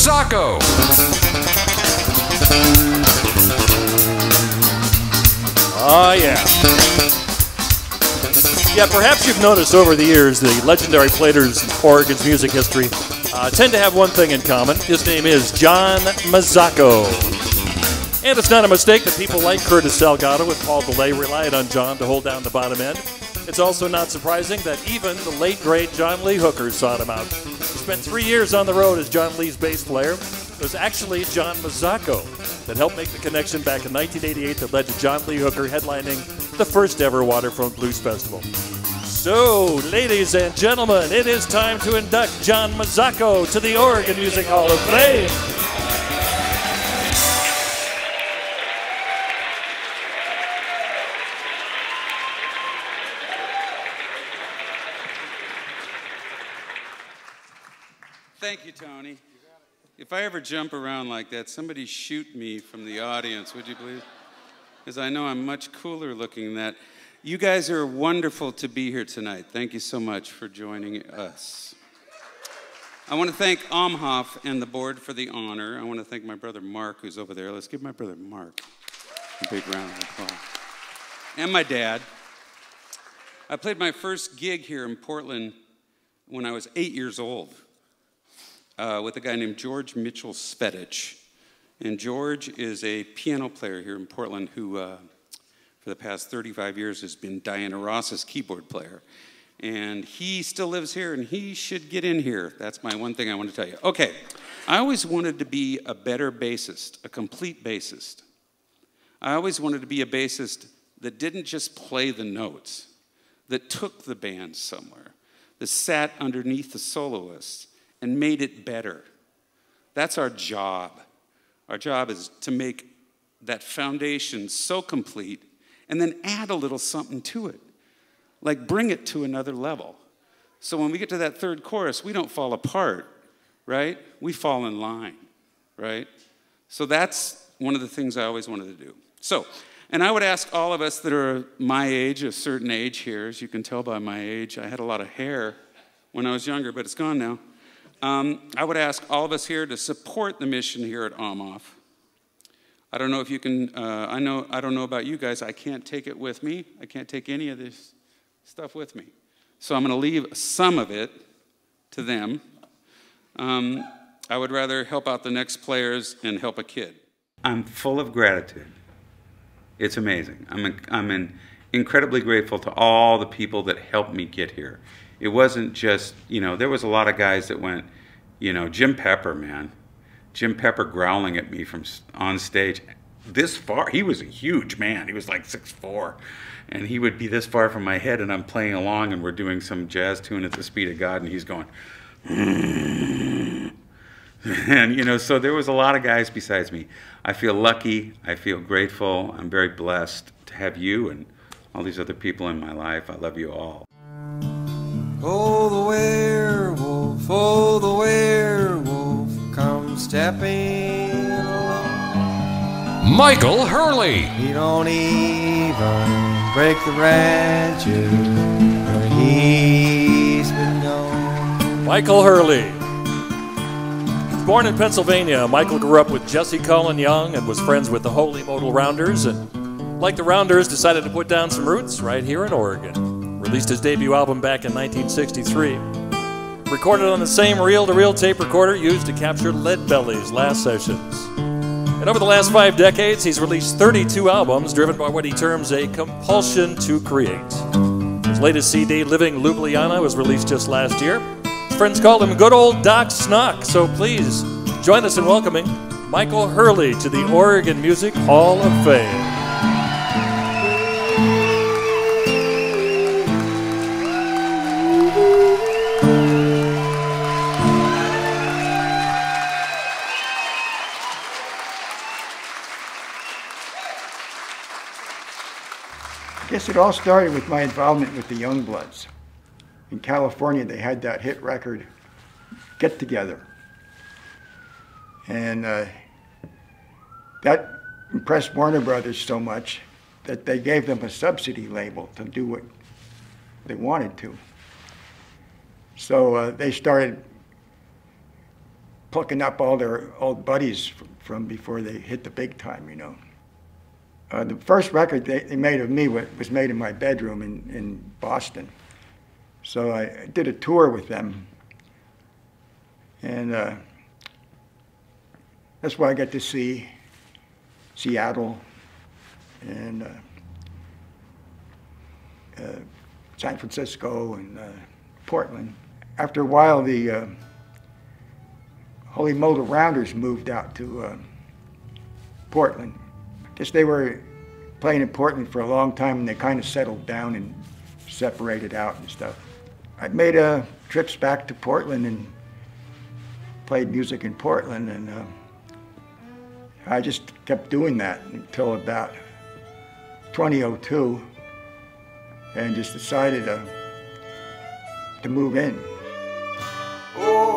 Mazzocco. Oh, yeah. Yeah, perhaps you've noticed over the years the legendary players in Oregon's music history uh, tend to have one thing in common. His name is John Mazzocco. And it's not a mistake that people like Curtis Salgado and Paul DeLay relied on John to hold down the bottom end. It's also not surprising that even the late great John Lee Hooker sought him out. Spent three years on the road as John Lee's bass player. It was actually John Mazzocco that helped make the connection back in 1988 that led to John Lee Hooker headlining the first ever Waterfront Blues Festival. So, ladies and gentlemen, it is time to induct John Mazzocco to the Oregon Music Hall of Fame. Thank you, Tony. If I ever jump around like that, somebody shoot me from the audience, would you please? Because I know I'm much cooler looking than that. You guys are wonderful to be here tonight. Thank you so much for joining us. I want to thank OMHOF and the board for the honor. I want to thank my brother Mark, who's over there. Let's give my brother Mark a big round of applause. And my dad. I played my first gig here in Portland when I was eight years old uh, with a guy named George Mitchell Spedich. And George is a piano player here in Portland who, uh, for the past 35 years, has been Diana Ross's keyboard player. And he still lives here and he should get in here. That's my one thing I want to tell you. Okay, I always wanted to be a better bassist, a complete bassist. I always wanted to be a bassist that didn't just play the notes, that took the band somewhere, that sat underneath the soloists and made it better. That's our job. Our job is to make that foundation so complete and then add a little something to it, like bring it to another level. So when we get to that third chorus, we don't fall apart, right? We fall in line, right? So that's one of the things I always wanted to do. So, and I would ask all of us that are my age, a certain age here, as you can tell by my age, I had a lot of hair when I was younger, but it's gone now. Um, I would ask all of us here to support the mission here at OMHOF. I don't know if you can, uh, I, know, I don't know about you guys, I can't take it with me. I can't take any of this stuff with me. So I'm going to leave some of it to them. Um, I would rather help out the next players and help a kid. I'm full of gratitude. It's amazing. I'm, I'm incredibly grateful to all the people that helped me get here. It wasn't just, you know, there was a lot of guys that went, you know, Jim Pepper, man. Jim Pepper growling at me from on stage this far. He was a huge man. He was like six four, and he would be this far from my head, and I'm playing along, and we're doing some jazz tune at the speed of God, and he's going, and you know, so there was a lot of guys besides me. I feel lucky. I feel grateful. I'm very blessed to have you and all these other people in my life. I love you all. Oh, the werewolf, oh, the werewolf, come stepping along. Michael Hurley. He don't even break the branches where he's been gone. Michael Hurley. Born in Pennsylvania, Michael grew up with Jesse Colin Young and was friends with the Holy Modal Rounders, and like the Rounders, decided to put down some roots right here in Oregon released his debut album back in 1963. Recorded on the same reel to reel tape recorder used to capture Lead Belly's last sessions. And over the last five decades, he's released 32 albums driven by what he terms a compulsion to create. His latest CD, Living Ljubljana, was released just last year. His friends call him Good Old Doc Snock, so please join us in welcoming Michael Hurley to the Oregon Music Hall of Fame. Guess it all started with my involvement with the Youngbloods. In California, they had that hit record, Get Together. And uh, that impressed Warner Brothers so much that they gave them a subsidy label to do what they wanted to. So uh, they started plucking up all their old buddies from before they hit the big time, you know. Uh, the first record they, they made of me wa- was made in my bedroom in, in Boston. So I did a tour with them. And uh, that's why I got to see Seattle and uh, uh, San Francisco and uh, Portland. After a while, the uh, Holy Modal Rounders moved out to Portland. Guess they were playing in Portland for a long time and they kind of settled down and separated out and stuff. I made uh, trips back to Portland and played music in Portland and uh, I just kept doing that until about 2002 and just decided uh, to move in. Oh,